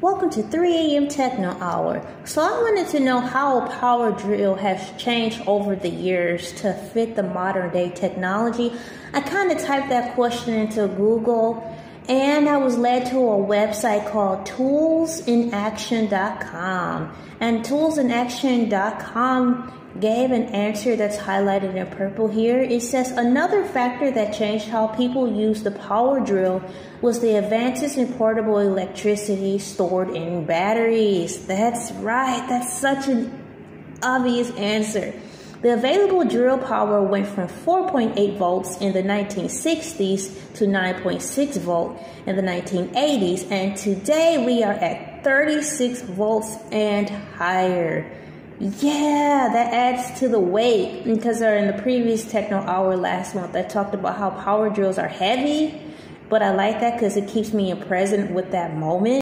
Welcome to 3 a.m. Techno Hour. So, I wanted to know how a power drill has changed over the years to fit the modern day technology. I kind of typed that question into Google and I was led to a website called toolsinaction.com. And toolsinaction.com gave an answer that's highlighted in purple here. It says another factor that changed how people use the power drill was the advances in portable electricity stored in batteries. That's right. That's such an obvious answer. The available drill power went from 4.8 volts in the 1960s to 9.6 volt in the 1980s, and today we are at 36 volts and higher. Yeah, that adds to the weight because in the previous techno hour last month, I talked about how power drills are heavy, but I like that because it keeps me in present with that moment.